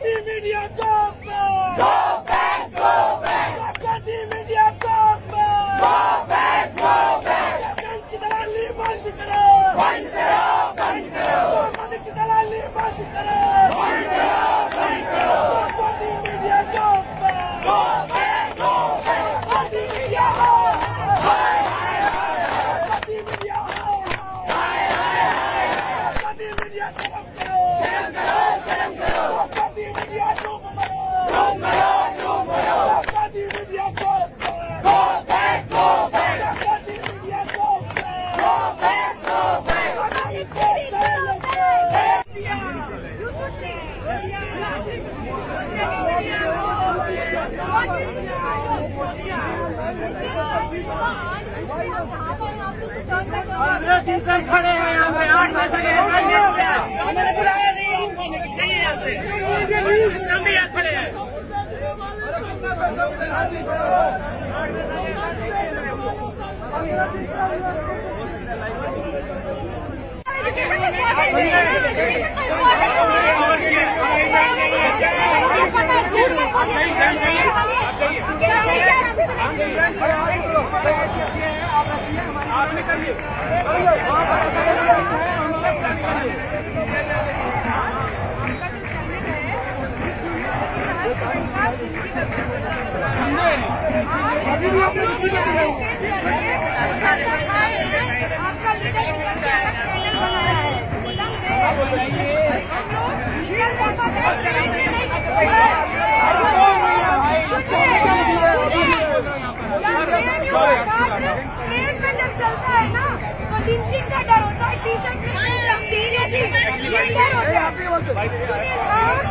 anti-media! पंद्रह दिन से खड़े हैं यहाँ पे आठ बजे नहीं हो गया मैंने बुलाया नहीं यहाँ से खड़े हैं आप निकलिए आपका लीडर चैनल ट्रेन में जब चलता है ना तो लिंचिंग का डर होता है टी शर्ट में है।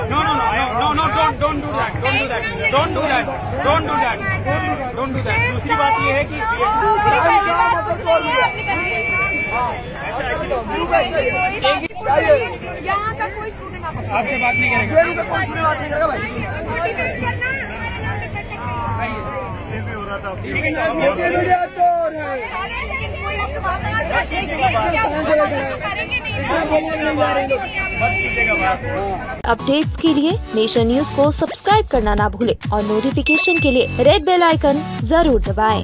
No, no, no, no, no, don't, don't do that, don't do that, don't do that, don't do that, don't do that. दूसरी बात ये है कि दूसरी पहली बात नहीं है? यहाँ का कोई स्टूडेंट आपसे बात नहीं करेंगे। मोटिवेट करना। हमारे नाम चोर अपडेट्स के लिए नेशन न्यूज़ को सब्सक्राइब करना ना भूले और नोटिफिकेशन के लिए रेड बेल आइकन ज़रूर दबाएँ।